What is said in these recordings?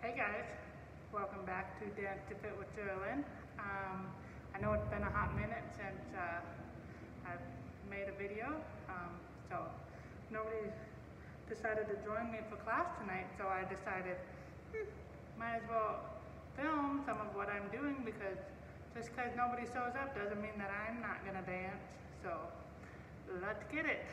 Hey guys, welcome back to Dance2Fit with Jerrelynn. Um, I know it's been a hot minute since uh, I've made a video, um, so nobody decided to join me for class tonight, so I decided, hmm, might as well film some of what I'm doing because just because nobody shows up doesn't mean that I'm not gonna dance. So let's get it.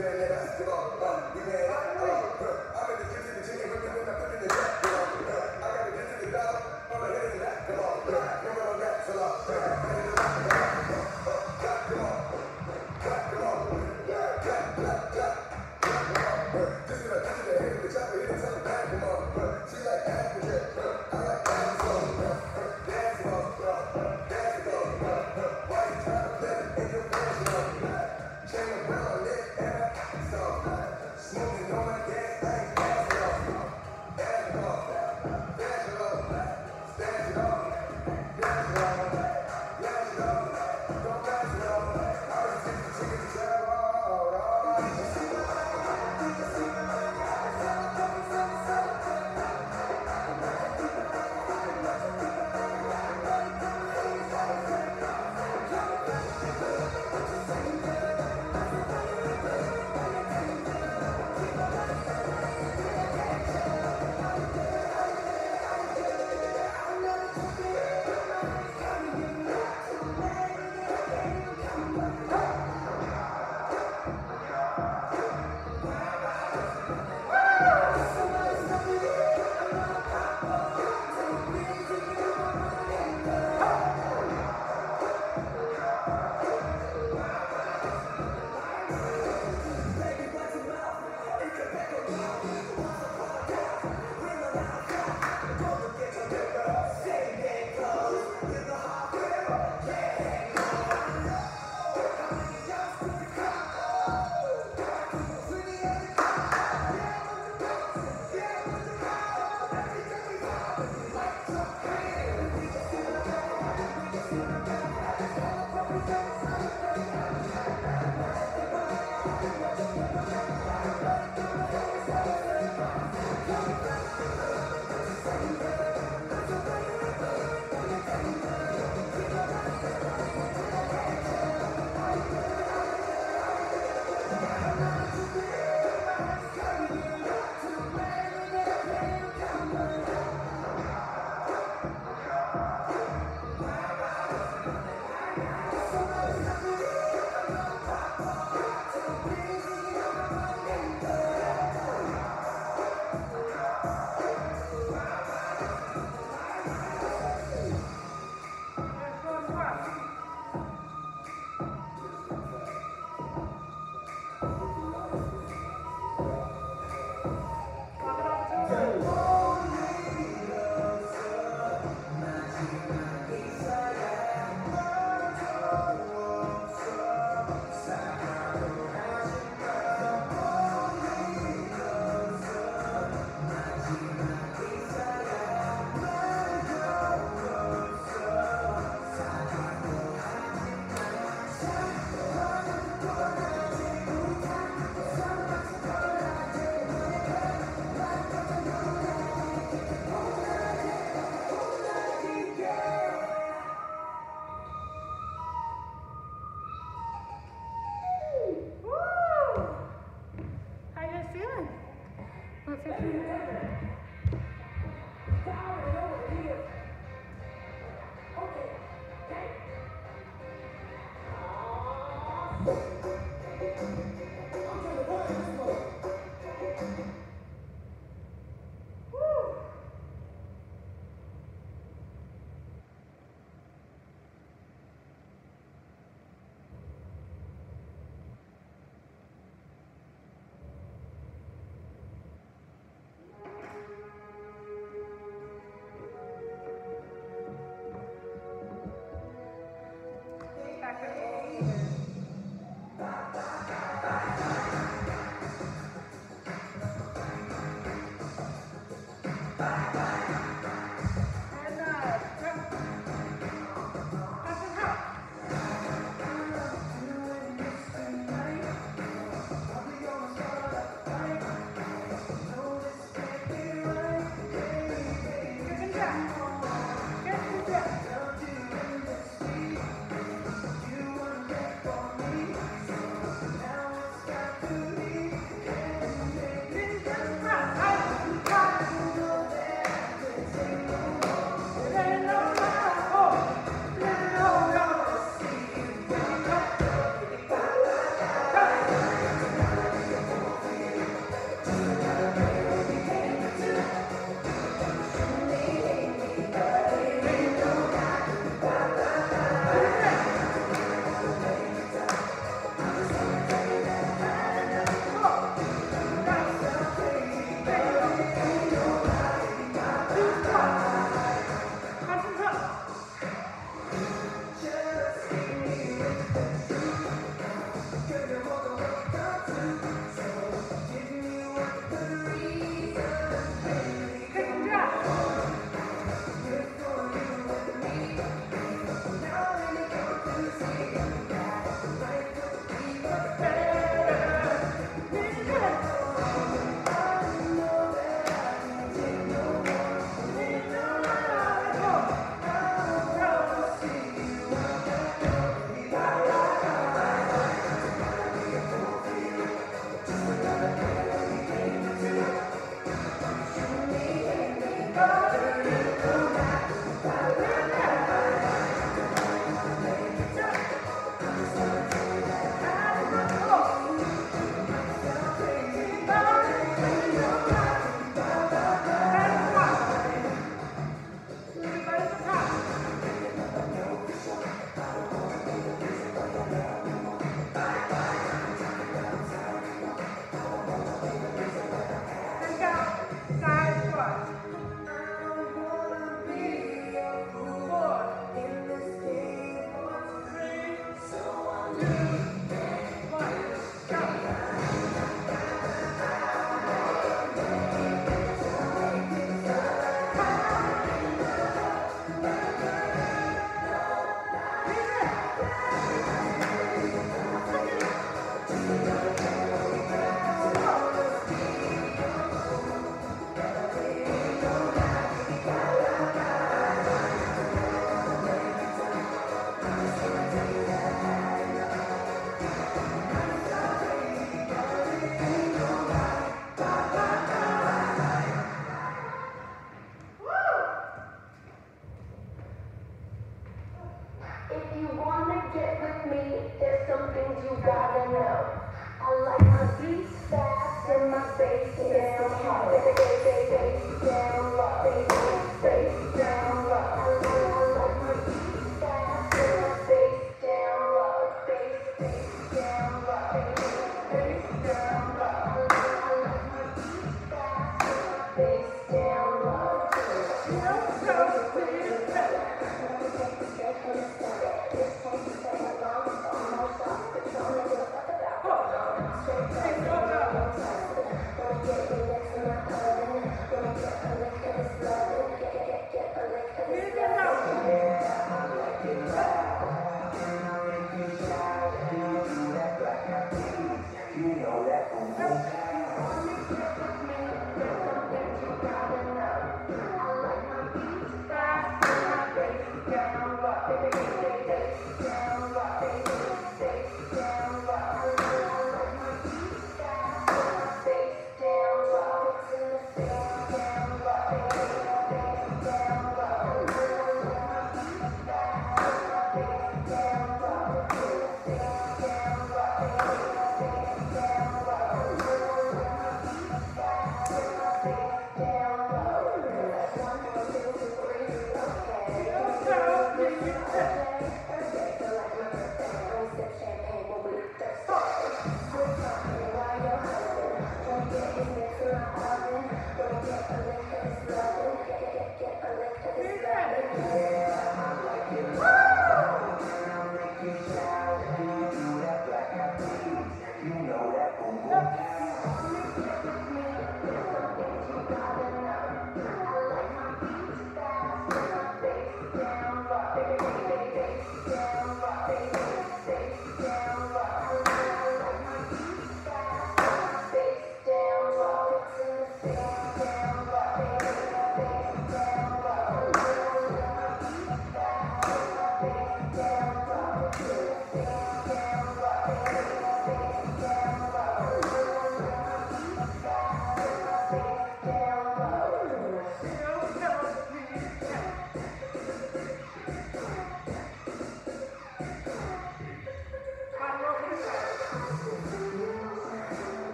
Smoking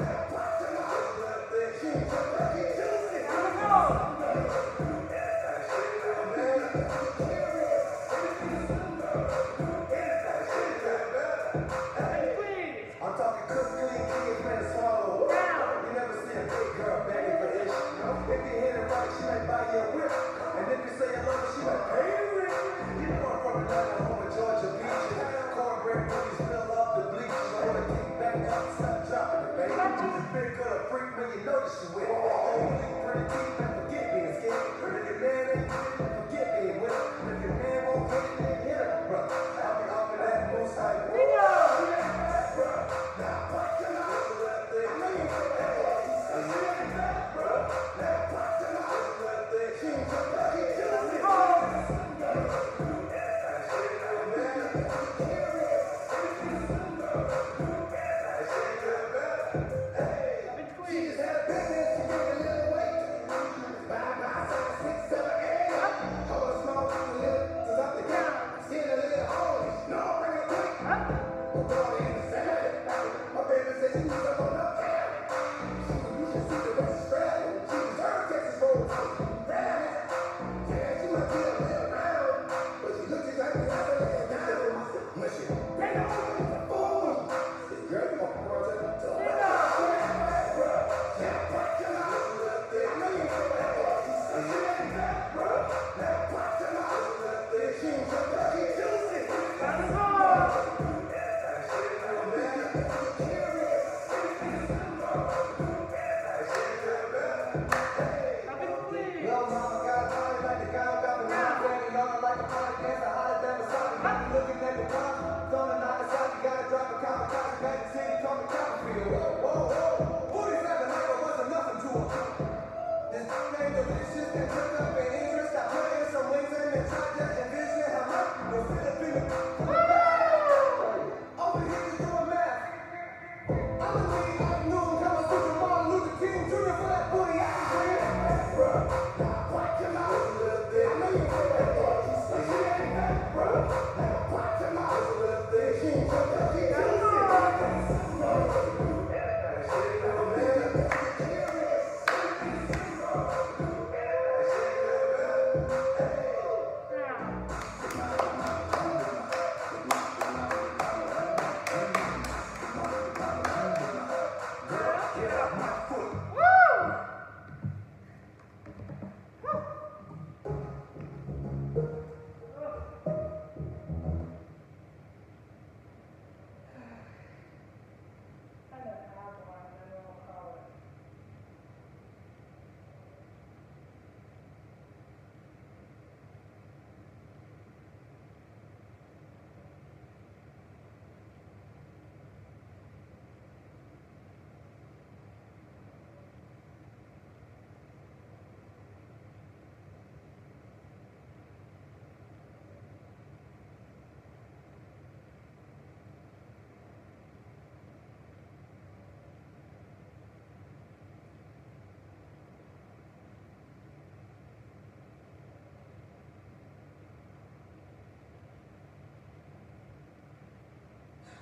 Yeah.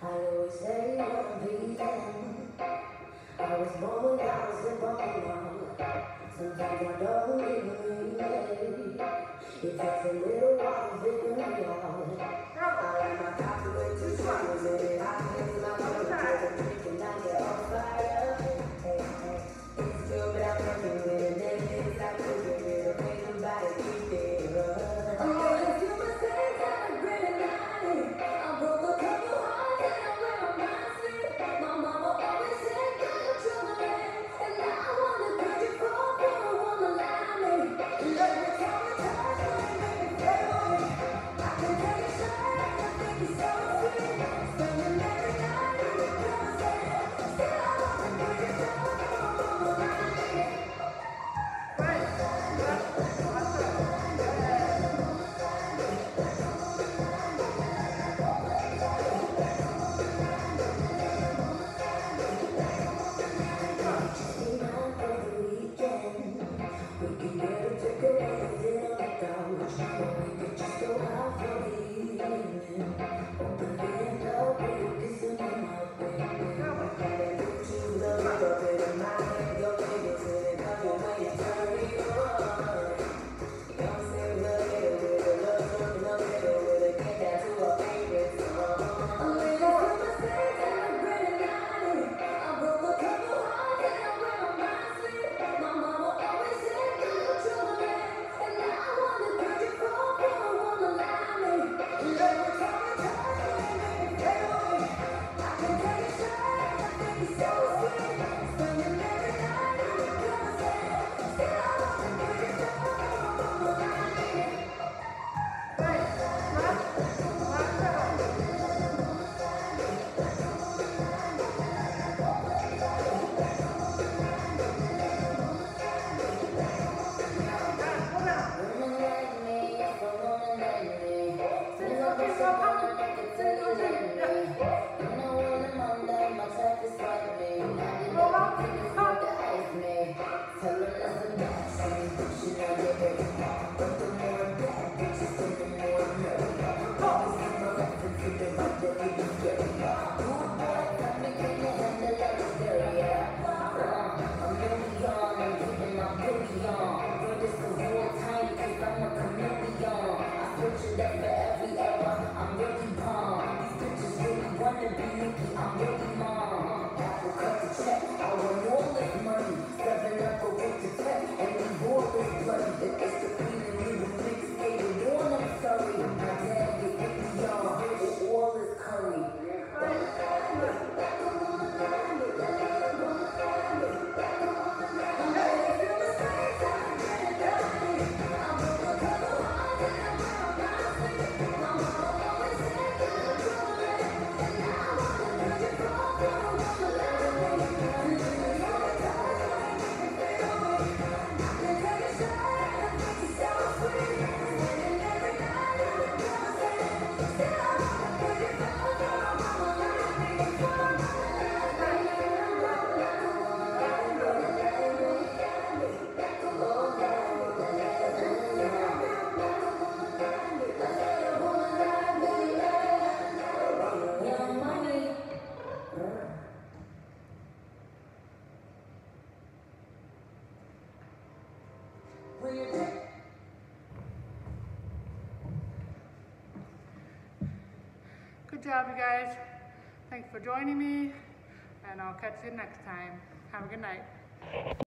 I always say you won't be I was born without I was the Sometimes I don't even remember It takes a little while to figure me out I am a calculated strong, baby, I for joining me, and I'll catch you next